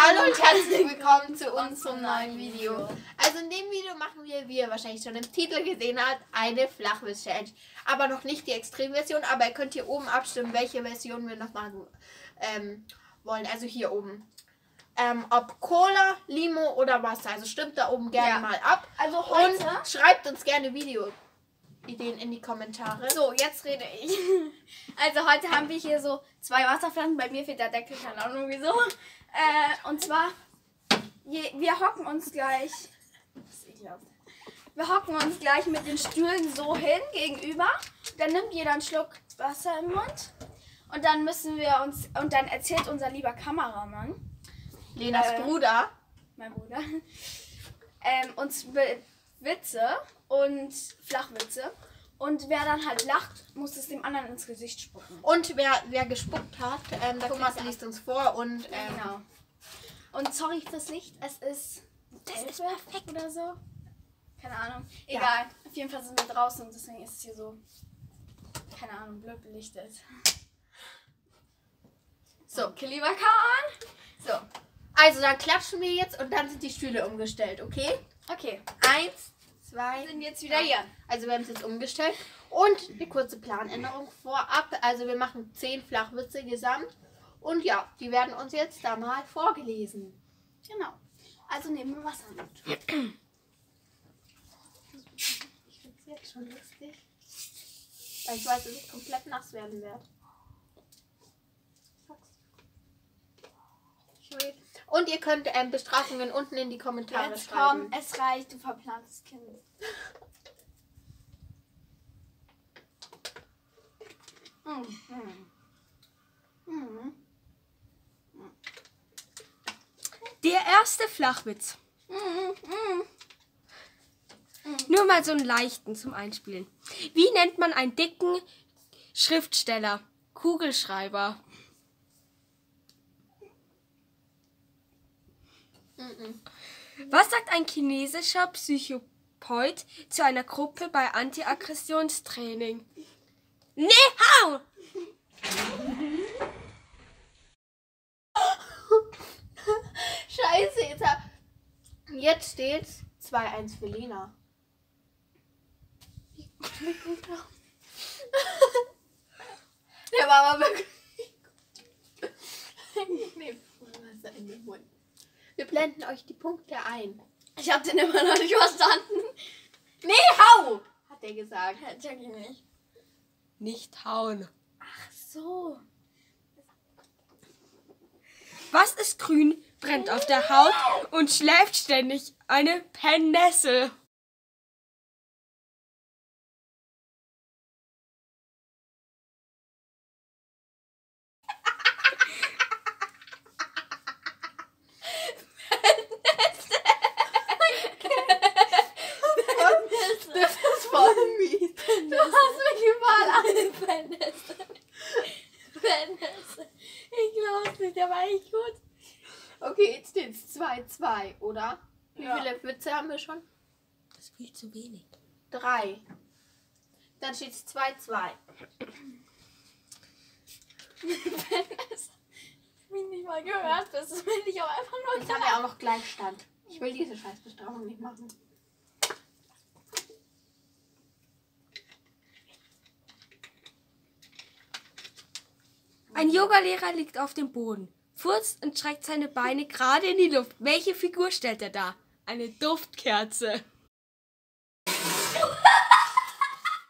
willkommen zu unserem neuen Video. Also in dem Video machen wir, wie ihr wahrscheinlich schon im Titel gesehen habt, eine Flachwitz-Challenge. Aber noch nicht die Extremversion, aber ihr könnt hier oben abstimmen, welche Version wir noch machen ähm, wollen. Also hier oben. Ähm, ob Cola, Limo oder Wasser. Also stimmt da oben gerne Ja. mal ab. Also heute. Und schreibt uns gerne Video-Ideen in die Kommentare. So, jetzt rede ich. Also heute haben wir hier so zwei Wasserflaschen. Bei mir fehlt der Deckel, keine Ahnung wieso. Äh, und zwar, je, wir hocken uns gleich. Wir hocken uns gleich mit den Stühlen so hin gegenüber. Dann nimmt jeder einen Schluck Wasser im Mund. Und dann müssen wir uns. Und dann erzählt unser lieber Kameramann, Lenas Äh, Bruder. mein Bruder, ähm, uns Wi- Witze und Flachwitze. Und wer dann halt lacht, muss es dem anderen ins Gesicht spucken. Und wer, wer gespuckt hat, ähm, der Thomas liest uns vor und ähm, Genau. Und sorry fürs Licht, es ist. Das ist perfekt oder so. Keine Ahnung. Egal. Auf jeden Fall sind wir draußen und deswegen ist es hier so. Keine Ahnung, blöd belichtet. so. Lieber Kahn. So. Also dann klatschen wir jetzt und dann sind die Stühle umgestellt, okay? Okay. Eins, zwei. Wir sind jetzt wieder hier. Also wir haben es jetzt umgestellt. Und eine kurze Planänderung vorab. Also wir machen zehn Flachwitze gesamt. Und ja, die werden uns jetzt da mal vorgelesen. Genau. Also nehmen wir Wasser mit. Ich finde es jetzt schon lustig. Weil ich weiß, dass ich komplett nass werden werde. Und ihr könnt ähm, Bestrafungen unten in die Kommentare Jetzt schreiben. komm, es reicht, du verplantes Kind. Der erste Flachwitz. Nur mal so einen leichten zum Einspielen. Wie nennt man einen dicken Schriftsteller? Kugelschreiber. Was sagt ein chinesischer Psychopath zu einer Gruppe bei Antiaggressionstraining? Ne hao! Scheiße, jetzt, jetzt steht's 2-1 für Lena. Der war aber wirklich Wasser in den Mund. Wir blenden euch die Punkte ein. Ich hab den immer noch nicht verstanden. Nee, hau! Hat er gesagt. Check ich nicht. Nicht hauen. Ach so. Was ist grün, brennt auf der Haut und schläft ständig? Eine Pennnessel. Das ist voll mies. Du hast mich überall angefändet. Fendes. Ich glaub's nicht, der war echt gut. Okay, jetzt steht's 2-2, oder? Wie Ja. viele Witze haben wir schon? Das ist viel zu wenig. Drei. Dann steht's 2-2. Fendes. Ich ihn nicht mal gehört. Das will ich auch einfach nur Jetzt haben wir auch noch Gleichstand. Ich will diese Scheißbestrafung nicht machen. Ein Yogalehrer liegt auf dem Boden, furzt und streckt seine Beine gerade in die Luft. Welche Figur stellt er da? Eine Duftkerze.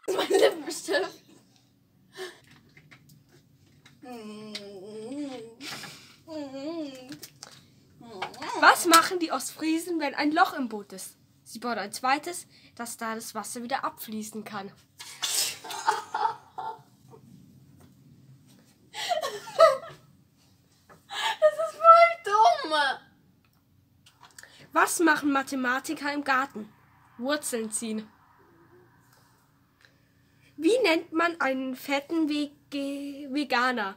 mein Lippenstift. Was machen die Ostfriesen, wenn ein Loch im Boot ist? Sie bauen ein zweites, dass da das Wasser wieder abfließen kann. Das ist voll dumm. Was machen Mathematiker im Garten? Wurzeln ziehen. Wie nennt man einen fetten Wege Veganer?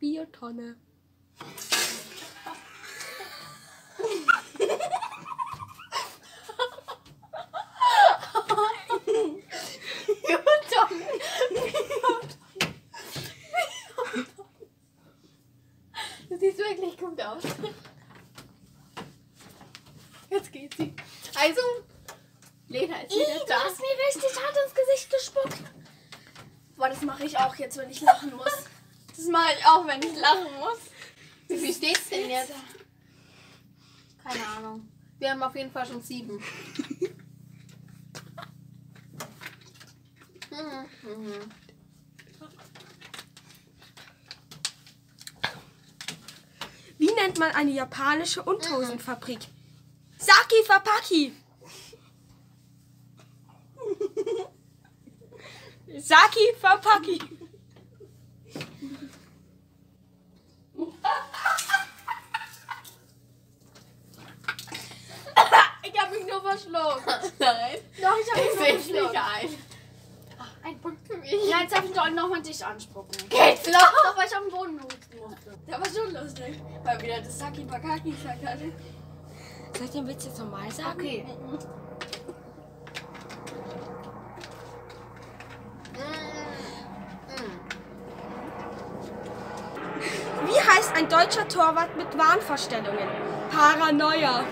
Biotonne. Du siehst wirklich gut aus. Also, Lena ist Ih, wieder du da. hast mir richtig hart ins Gesicht gespuckt. Boah, das mache ich auch jetzt, wenn ich lachen muss. Das mache ich auch, wenn ich lachen muss. Wie viel steht's denn jetzt? Keine Ahnung. Wir haben auf jeden Fall schon sieben. Mhm, mhm. Wie nennt man eine japanische Unterhosenfabrik? Saki Fapaki. Saki Fapaki. Ich habe mich nur verschluckt. Nein. Doch, ich habe mich Ich nur es verschluckt. ein. Punkt für mich. Ja, jetzt darf ich doch nochmal dich anspucken. Geht's noch? Doch, weil ich den Boden husten musste. Der war schon lustig. Weil wieder das Saki Bakaki gesagt hatte. Soll ich den Witz jetzt nochmal sagen? Okay. Wie heißt ein deutscher Torwart mit Wahnvorstellungen? Paranoia.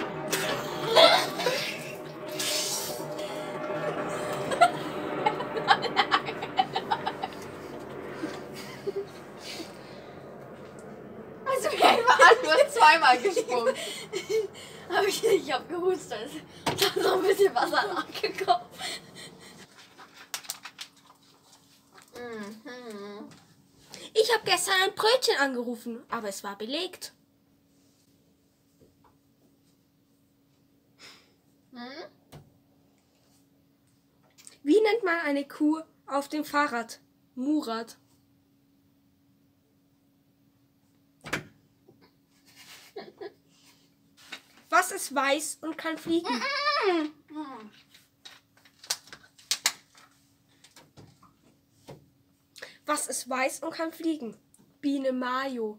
Also, mir war nur zweimal gesprungen. Hab ich ich hab gehustet. Da ist noch ein bisschen Wasser nachgekommen. Mhm. Ich habe gestern ein Brötchen angerufen, aber es war belegt. Hm? Wie nennt man eine Kuh auf dem Fahrrad? Murat. Ist weiß und kann fliegen? Was ist weiß und kann fliegen? Biene Mayo.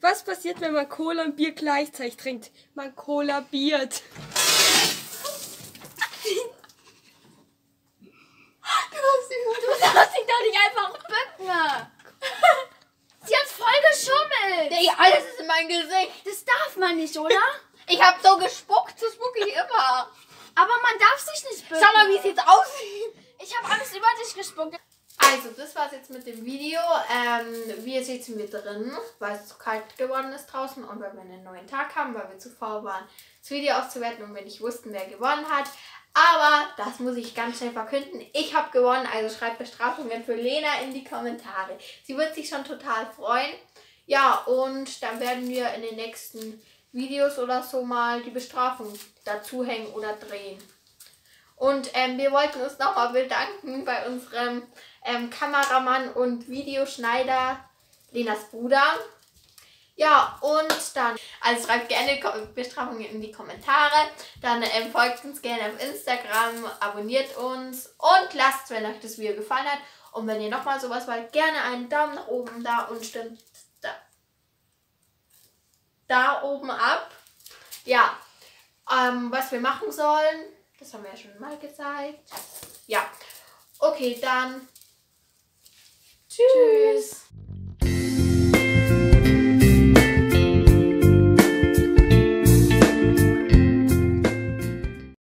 Was passiert, wenn man Cola und Bier gleichzeitig trinkt? Man kollabiert. Du darfst dich doch nicht einfach bücken. Sie hat voll geschummelt. Ey, alles ist in mein Gesicht. Das darf man nicht, oder? Ich hab so gespuckt, so spucke ich immer. Aber man darf sich nicht bücken. Schau mal, wie es jetzt aussieht. Ich habe alles über dich gespuckt. Also, das war's jetzt mit dem Video. Ähm, wir sitzen wir drin, weil es zu kalt geworden ist draußen und weil wir einen neuen Tag haben, weil wir zu faul waren, das Video auszuwerten und wir nicht wussten, wer gewonnen hat. Aber das muss ich ganz schnell verkünden. Ich habe gewonnen, also schreibt Bestrafungen für Lena in die Kommentare. Sie wird sich schon total freuen. Ja, und dann werden wir in den nächsten Videos oder so mal die Bestrafung dazu hängen oder drehen. Und ähm, wir wollten uns nochmal bedanken bei unserem ähm, Kameramann und Videoschneider Lenas Bruder. Ja, und dann, also schreibt gerne Bestrafungen in die Kommentare. Dann ähm, folgt uns gerne auf Instagram, abonniert uns und lasst, wenn euch das Video gefallen hat. Und wenn ihr nochmal sowas wollt, gerne einen Daumen nach oben da und stimmt da oben ab. Ja, ähm, was wir machen sollen, das haben wir ja schon mal gezeigt. Ja, okay, dann tschüss. tschüss.